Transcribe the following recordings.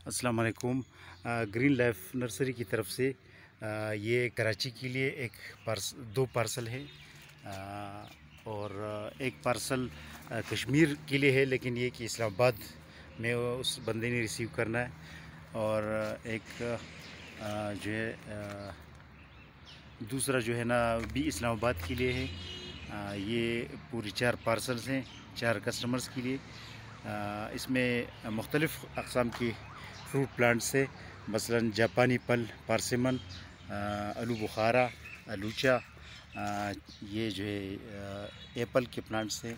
अस्सलाम वालेकुम green life nursery की तरफ़ से ये कराची के लिए एक पार्स, दो पार्सल है। और एक पार्सल कश्मीर के लिए है, लेकिन ये कि इस्लामाबाद में उस बंदे ने रिसीव करना है। और एक जो है दूसरा जो है ना, भी इस्लामाबाद के लिए है। ये पूरी चार पार्सल्स हैं, चार कस्टमर्स के लिए। इसमें मुख्तलिफ़ अकसाम की फ्रूट प्लांट्स है मसलन जापानी पल, पारसिमन आलू बुखारा, आलूचा ये जो है एप्पल के प्लांट्स हैं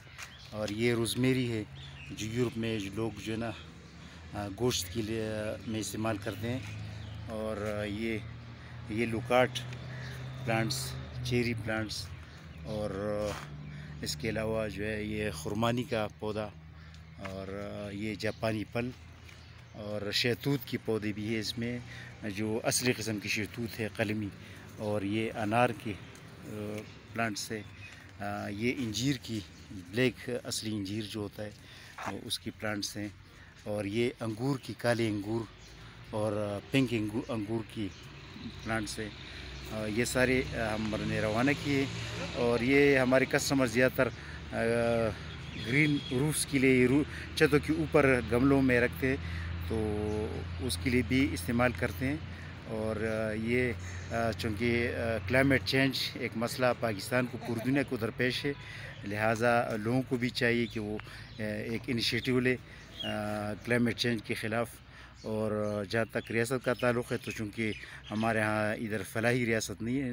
और ये रोज़मेरी है, जो यूरोप में जो लोग जो है ना गोश्त के लिए में इस्तेमाल करते हैं और ये ये लुकाट प्लांट्स, चेरी प्लांट्स और इसके अलावा जो है, ये खुरमानी का पौधा और ये जापानी पल और शहतूत की पौधे भी है इसमें, जो असली कस्म की शहतूत है, कलमी और ये अनार के प्लांट्स है ये इंजीर की, ब्लैक असली इंजीर जो होता है उसकी प्लांट्स हैं और ये अंगूर की, काले अंगूर और पिंक अंगूर की प्लांट्स है ये सारे हमने रवाना किए और ये हमारे कस्टमर ज़्यादातर ग्रीन रूफ्स के लिए छतों के ऊपर गमलों में रखते हैं तो उसके लिए भी इस्तेमाल करते हैं। और ये चूँकि क्लाइमेट चेंज एक मसला पाकिस्तान को, पूरी दुनिया को दरपेश है, लिहाजा लोगों को भी चाहिए कि वो एक इनिशिएटिव ले क्लाइमेट चेंज के ख़िलाफ़ और जहाँ तक रियासत का ताल्लुक़ है तो चूँकि हमारे यहाँ इधर फलाही रियासत नहीं है,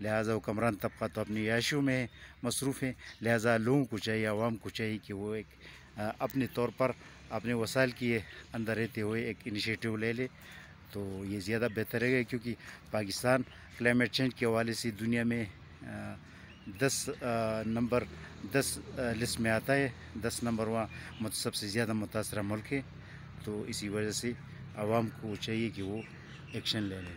लिहाजा हुक्मरान तबका तो अपनी याशों में मसरूफ़ हैं। लिहाजा लोगों को चाहिए, आवाम को चाहिए कि वो एक अपने तौर पर अपने वसाइल के अंदर रहते हुए एक इनिशिएटिव ले ले। तो ये ज़्यादा बेहतर है क्योंकि पाकिस्तान क्लाइमेट चेंज के हवाले से दुनिया में दस नंबर, दस लिस्ट में आता है। दस नंबर वहाँ सबसे ज़्यादा मुतासर मुल्क है। तो इसी वजह से आवाम को चाहिए कि वो एक्शन ले लें।